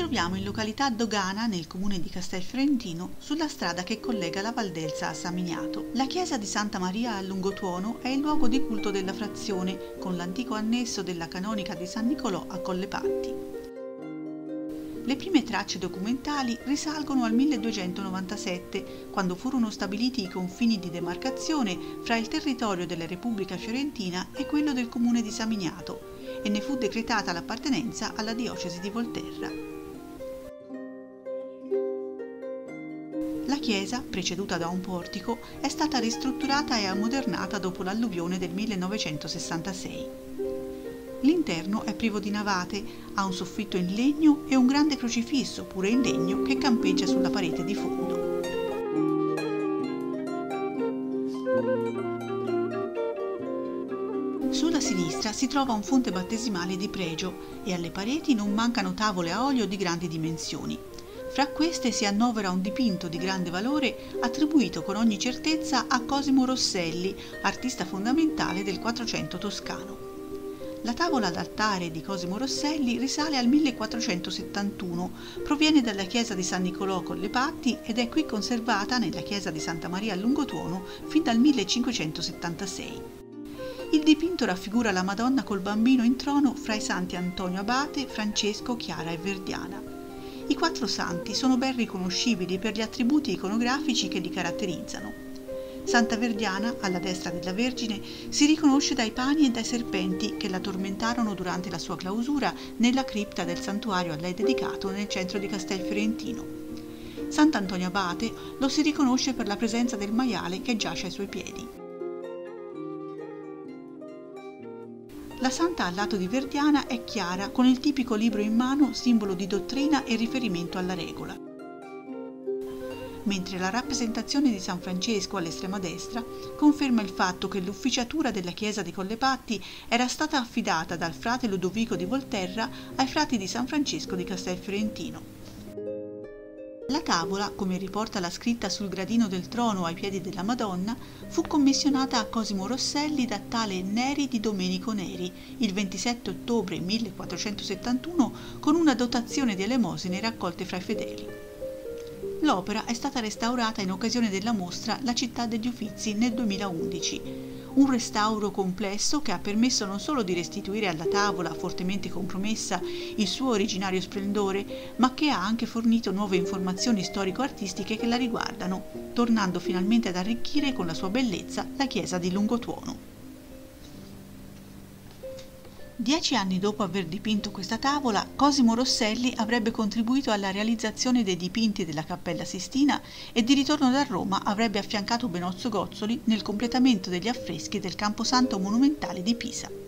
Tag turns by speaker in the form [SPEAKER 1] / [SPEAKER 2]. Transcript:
[SPEAKER 1] troviamo in località Dogana, nel comune di Castelfiorentino, sulla strada che collega la Valdelsa a Samignato. La chiesa di Santa Maria a Lungotuono è il luogo di culto della frazione, con l'antico annesso della canonica di San Nicolò a Collepatti. Le prime tracce documentali risalgono al 1297, quando furono stabiliti i confini di demarcazione fra il territorio della Repubblica Fiorentina e quello del comune di Samignato, e ne fu decretata l'appartenenza alla diocesi di Volterra. La chiesa, preceduta da un portico, è stata ristrutturata e ammodernata dopo l'alluvione del 1966. L'interno è privo di navate, ha un soffitto in legno e un grande crocifisso, pure in legno, che campeggia sulla parete di fondo. Sulla sinistra si trova un fonte battesimale di pregio e alle pareti non mancano tavole a olio di grandi dimensioni. Fra queste si annovera un dipinto di grande valore attribuito con ogni certezza a Cosimo Rosselli, artista fondamentale del Quattrocento toscano. La tavola d'altare di Cosimo Rosselli risale al 1471, proviene dalla chiesa di San Nicolò con le Patti ed è qui conservata nella chiesa di Santa Maria a Lungotuono fin dal 1576. Il dipinto raffigura la Madonna col bambino in trono fra i santi Antonio Abate, Francesco, Chiara e Verdiana. I quattro santi sono ben riconoscibili per gli attributi iconografici che li caratterizzano. Santa Verdiana, alla destra della Vergine, si riconosce dai pani e dai serpenti che la tormentarono durante la sua clausura nella cripta del santuario a lei dedicato nel centro di Castelfiorentino. Sant'Antonio Abate lo si riconosce per la presenza del maiale che giace ai suoi piedi. La santa al lato di Verdiana è chiara con il tipico libro in mano, simbolo di dottrina e riferimento alla regola. Mentre la rappresentazione di San Francesco all'estrema destra conferma il fatto che l'ufficiatura della chiesa di Collepatti era stata affidata dal frate Ludovico di Volterra ai frati di San Francesco di Castelfiorentino. La tavola, come riporta la scritta sul gradino del trono ai piedi della Madonna, fu commissionata a Cosimo Rosselli da tale Neri di Domenico Neri il 27 ottobre 1471 con una dotazione di elemosine raccolte fra i fedeli. L'opera è stata restaurata in occasione della mostra La città degli Uffizi nel 2011 un restauro complesso che ha permesso non solo di restituire alla tavola fortemente compromessa il suo originario splendore, ma che ha anche fornito nuove informazioni storico-artistiche che la riguardano, tornando finalmente ad arricchire con la sua bellezza la chiesa di Lungotuono. Dieci anni dopo aver dipinto questa tavola, Cosimo Rosselli avrebbe contribuito alla realizzazione dei dipinti della Cappella Sistina e di ritorno da Roma avrebbe affiancato Benozzo Gozzoli nel completamento degli affreschi del Camposanto monumentale di Pisa.